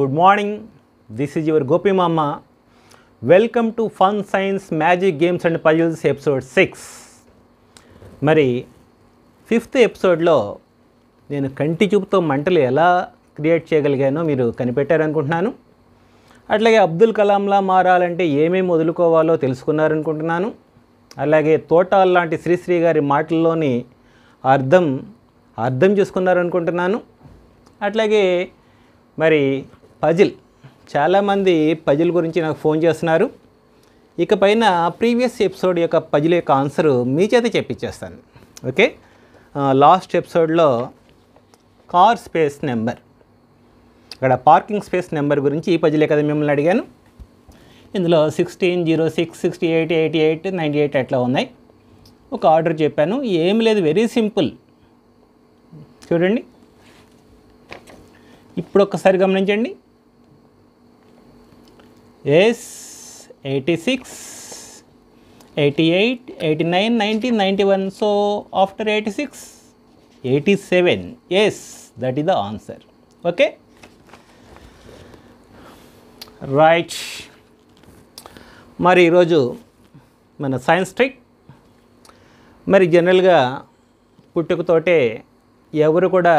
Good morning. This is your Gopi welcome to fun science magic games and puzzles episode six మరి fifth ఎపిసోడ్లో నేను కంటి చూపుతో మంటలు ఎలా క్రియేట్ చేయగలిగానో మీరు కనిపెట్టారనుకుంటున్నాను. అట్లాగే అబ్దుల్ కలాంలా మారాలంటే ఏమేమి వదులుకోవాలో తెలుసుకున్నారనుకుంటున్నాను. అలాగే తోటాల్ లాంటి శ్రీశ్రీ గారి మాటల్లోని అర్థం అర్థం చేసుకున్నారనుకుంటున్నాను. అట్లాగే మరి పజిల్. చాలామంది పజిల్ గురించి నాకు ఫోన్ చేస్తున్నారు. ఇక పైన ప్రీవియస్ ఎపిసోడ్ యొక్క పజిల్ యొక్క ఆన్సర్ మీ చేత చెప్పించేస్తాను. ఓకే? లాస్ట్ ఎపిసోడ్లో కార్ స్పేస్ నెంబర్. ఇక్కడ పార్కింగ్ స్పేస్ నెంబర్ గురించి ఈ పజిలే కదా మిమ్మల్ని అడిగాను. ఇందులో sixteen zero six sixty eight eighty eight ninety eight అట్లా ఉన్నాయి. ఒక ఆర్డర్ చెప్పాను. ఏం లేదు వెరీ సింపుల్. చూడండి. ఇప్పుడు ఒక్కసారి గమనించండి. Yes eighty six eighty eight eighty nine ninety ninety one. So after eighty six eighty seven yes that ఈ ద ఆన్సర్ ఓకే రైట్ మరి ఈరోజు మన సైన్స్ ట్రిక్ మరి జనరల్గా పుట్టుకతోటే ఎవరు కూడా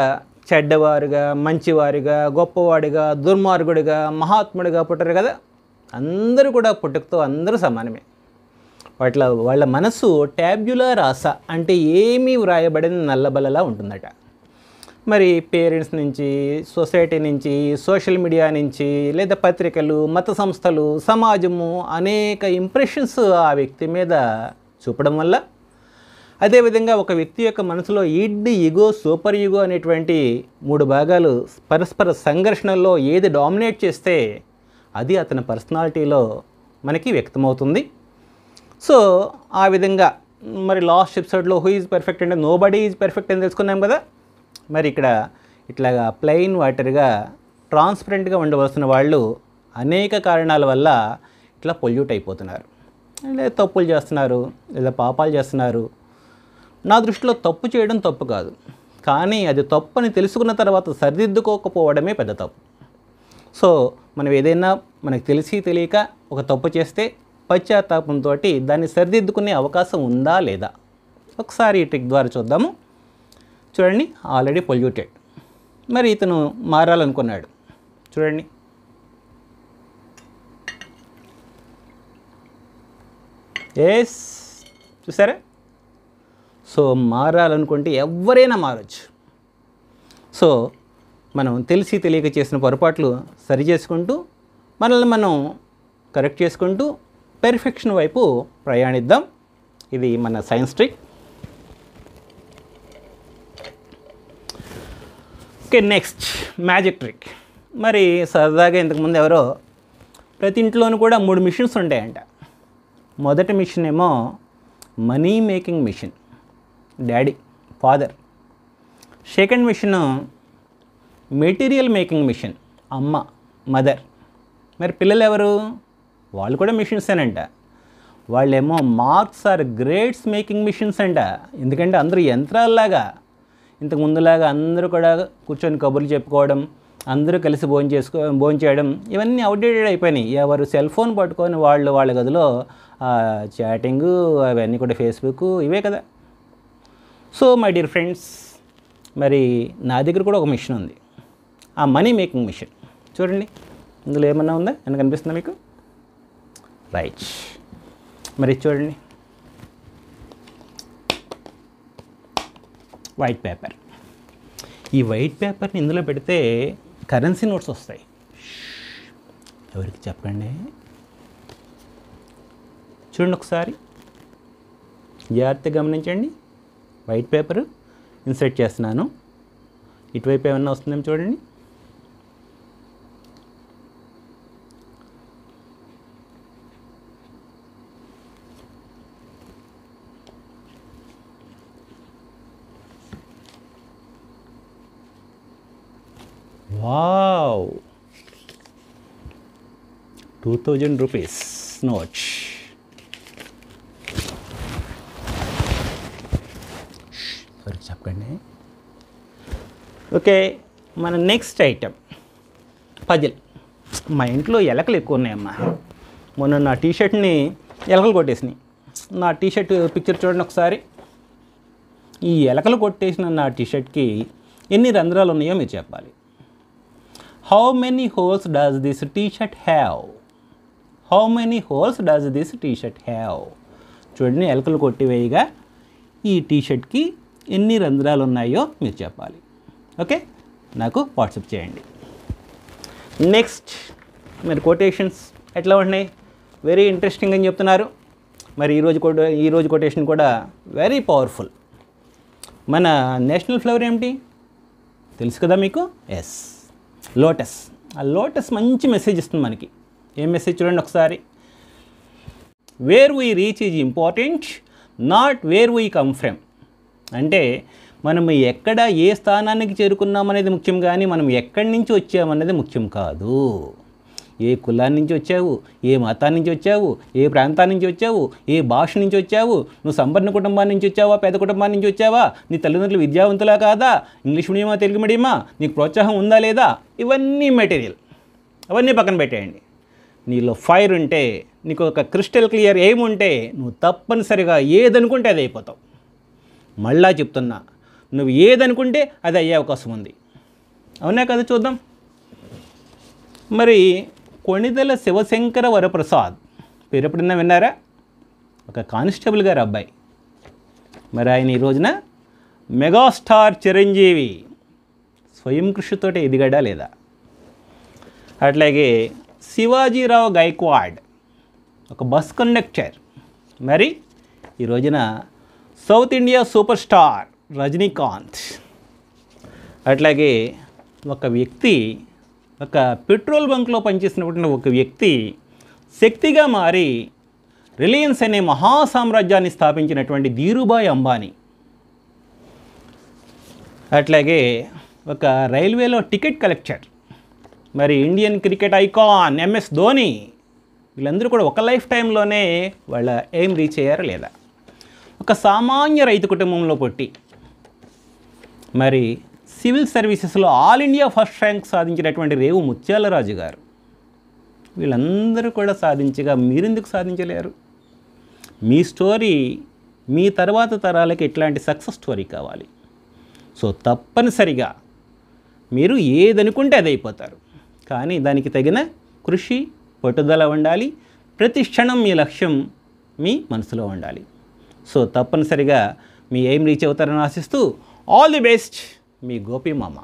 చెడ్డవారుగా మంచివారుగా గొప్పవాడిగా దుర్మార్గుడిగా మహాత్ముడిగా పుట్టరు కదా? అందరూ కూడా పుట్టుకతో అందరూ సమానమే. వాటిలో వాళ్ళ మనసు ట్యాబ్యులా ఆశ అంటే ఏమీ వ్రాయబడిన నల్లబల్లలా ఉంటుందట. మరి పేరెంట్స్ నుంచి సొసైటీ నుంచి సోషల్ మీడియా నుంచి లేదా పత్రికలు మత సంస్థలు సమాజము అనేక ఇంప్రెషన్స్ ఆ వ్యక్తి మీద చూపడం వల్ల అదేవిధంగా ఒక వ్యక్తి యొక్క మనసులో ఈడ్ ఇగో సూపర్ ఇగో అనేటువంటి మూడు భాగాలు పరస్పర సంఘర్షణల్లో ఏది డామినేట్ చేస్తే అది అతని పర్సనాలిటీలో మనకి వ్యక్తమవుతుంది. సో ఆ విధంగా మరి లాస్ట్ ఎపిసోడ్లో హూ ఈజ్ పర్ఫెక్ట్ అంటే నో బడీ ఈజ్ పర్ఫెక్ట్ అని తెలుసుకున్నాం కదా. మరి ఇక్కడ ఇట్లాగా ప్లెయిన్ వాటర్గా ట్రాన్స్పరెంట్గా ఉండవలసిన వాళ్ళు అనేక కారణాల వల్ల ఇట్లా పొల్యూట్ అయిపోతున్నారు. లేదా తప్పులు చేస్తున్నారు లేదా పాపాలు చేస్తున్నారు. నా దృష్టిలో తప్పు చేయడం తప్పు కాదు. కానీ అది తప్పు అని తెలుసుకున్న తర్వాత సరిదిద్దుకోకపోవడమే పెద్ద తప్పు. సో మనం ఏదైనా మనకు తెలిసి తెలియక ఒక తప్పు చేస్తే పశ్చాత్తాపంతో దాన్ని సరిదిద్దుకునే అవకాశం ఉందా లేదా? ఒకసారి ఈ ట్రిక్ ద్వారా చూద్దాము. చూడండి ఆల్రెడీ పొల్యూటెడ్. మరి ఇతను మారాలనుకున్నాడు. చూడండి. ఎస్ చూసారా? సో మారాలనుకుంటే ఎవరైనా మారచ్చు. సో మనం తెలిసి తెలియక చేసిన పొరపాట్లు సరి చేసుకుంటూ మనల్ని మనం కరెక్ట్ చేసుకుంటూ పెర్ఫెక్షన్ వైపు ప్రయాణిద్దాం. ఇది మన science trick okay next magic trick మరి సరదాగా ఇంతకుముందు ఎవరో ప్రతి ఇంట్లోనూ కూడా మూడు మిషన్స్ ఉంటాయంట. మొదటి మిషన్ ఏమో money making mission daddy father second mission material making mission. అమ్మ మదర్. మరి పిల్లలు ఎవరు వాళ్ళు కూడా మిషన్సేనంట. వాళ్ళేమో marks or grades making missions అంట ఎందుకంటే అందరూ యంత్రాల్లాగా. ఇంతకు ముందులాగా అందరూ కూడా కూర్చొని కబుర్లు చెప్పుకోవడం అందరూ కలిసి భోజనం చేసుకో భోజనం చేయడం ఇవన్నీ అవుట్డేటెడ్ అయిపోయినాయి. ఎవరు సెల్ ఫోన్ పట్టుకొని వాళ్ళు వాళ్ళ గదిలో చాటింగు అవన్నీ కూడా ఫేస్బుక్ ఇవే కదా. సో మై డియర్ ఫ్రెండ్స్ మరి నా దగ్గర కూడా ఒక మిషన్ ఉంది. ఆ మనీ మేకింగ్ మిషన్. చూడండి ఇందులో ఏమన్నా ఉందా? అని కనిపిస్తుందా మీకు? రైట్. మరి చూడండి. వైట్ పేపర్ ఈ వైట్ పేపర్ని ఇందులో పెడితే కరెన్సీ నోట్స్ వస్తాయి. ఎవరికి చెప్పండి? చూడండి ఒకసారి. జాగ్రత్తగా గమనించండి. వైట్ పేపర్ ఇన్సర్ట్ చేస్తున్నాను. ఇటువైపు ఏమన్నా వస్తుందేమో చూడండి. Wow. Two thousand rupees note సరే చెప్పండి. ఓకే మన నెక్స్ట్ ఐటెం పజిల్ మా ఇంట్లో ఎలకలు ఎక్కువ ఉన్నాయమ్మా మొన్న నా టీషర్ట్ని ఎలకలు కొట్టేసినాయి. నా టీషర్ట్ పిక్చర్ చూడండి ఒకసారి. ఈ ఎలకలు కొట్టేసిన నా టీషర్ట్కి ఎన్ని రంధ్రాలు ఉన్నాయో మీరు చెప్పాలి. How many holes does this T-shirt have how many holes does this T-shirt have చూడండి ఎలకలు కొట్టివేయగా ఈ టీషర్ట్కి ఎన్ని రంధ్రాలు ఉన్నాయో మీరు చెప్పాలి. ఓకే? నాకు వాట్సాప్ చేయండి. నెక్స్ట్ మరి కొటేషన్స్ ఎట్లా ఉన్నాయి వెరీ ఇంట్రెస్టింగ్ అని చెప్తున్నారు. మరి ఈరోజు కూడా ఈరోజు కొటేషన్ కూడా వెరీ పవర్ఫుల్ మన నేషనల్ ఫ్లవర్ ఏమిటి? తెలుసు కదా మీకు? Yes lotus. ఆ లోటస్ మంచి మెసేజ్ ఇస్తుంది మనకి. ఏం మెసేజ్ చూడండి ఒకసారి. Where we reach is important not where we come from అంటే మనం ఎక్కడ ఏ స్థానానికి చేరుకున్నాం అనేది ముఖ్యం కానీ మనం ఎక్కడి నుంచి వచ్చామనేది ముఖ్యం కాదు. ఏ కులాన్ని నుంచి వచ్చావు? ఏ మతాన్ని నుంచి వచ్చావు? ఏ ప్రాంతాన్ని నుంచి వచ్చావు? ఏ భాష నుంచి వచ్చావు? నువ్వు సంపన్న కుటుంబాన్ని నుంచి వచ్చావా? పేద కుటుంబాన్ని నుంచి వచ్చావా? నీ తల్లిదండ్రులు విద్యావంతులా కాదా? ఇంగ్లీష్ మీడియమా? తెలుగు మీడియమా? నీకు ప్రోత్సాహం ఉందా లేదా? ఇవన్నీ మెటీరియల్. అవన్నీ పక్కన పెట్టేయండి. నీలో ఫైర్ ఉంటే నీకు ఒక క్రిస్టల్ క్లియర్ ఎయిమ్ ఉంటే నువ్వు తప్పనిసరిగా ఏదనుకుంటే అది అయిపోతావు. మళ్ళా చెప్తున్నా నువ్వు ఏదనుకుంటే అది అయ్యే అవకాశం ఉంది. అవునా కదా చూద్దాం. మరి కొణిదల శివశంకర వరప్రసాద్. పేరు ఎప్పుడన్నా విన్నారా? ఒక కానిస్టేబుల్ గారు అబ్బాయి. మరి ఆయన ఈ రోజున మెగాస్టార్ చిరంజీవి స్వయం కృషితోటి ఎదిగాడా లేదా? అట్లాగే శివాజీరావు గైక్వాడ్ ఒక బస్ కండక్టర్. మరి ఈ రోజున South India super star Rajinikanth. అట్లాగే ఒక వ్యక్తి ఒక పెట్రోల్ బంక్లో పనిచేసినటువంటి ఒక వ్యక్తి శక్తిగా మారి రిలయన్స్ అనే మహా సామ్రాజ్యాన్ని స్థాపించినటువంటి ధీరుభాయ్ అంబానీ. అట్లాగే ఒక రైల్వేలో టికెట్ కలెక్టర్ మరి Indian cricket icon MS Dhoni వీళ్ళందరూ కూడా ఒక లైఫ్ టైంలోనే వాళ్ళ ఎయిమ్ రీచ్ అయ్యారా లేదా? ఒక సామాన్య రైతు కుటుంబంలో పుట్టి మరి సివిల్ సర్వీసెస్లో ఆల్ ఇండియా ఫస్ట్ ర్యాంక్ సాధించినటువంటి రేవు ముత్యాలరాజు గారు. వీళ్ళందరూ కూడా సాధించగా మీరెందుకు సాధించలేరు? మీ స్టోరీ మీ తర్వాత తరాలకి ఎట్లాంటి సక్సెస్ స్టోరీ కావాలి. సో తప్పనిసరిగా మీరు ఏదనుకుంటే అది అయిపోతారు. కానీ దానికి తగిన కృషి పట్టుదల ఉండాలి. ప్రతి క్షణం మీ లక్ష్యం మీ మనసులో ఉండాలి. సో తప్పనిసరిగా మీ ఏం రీచ్ అవుతారని ఆశిస్తూ ఆల్ ది బెస్ట్. మీ గోపి మామ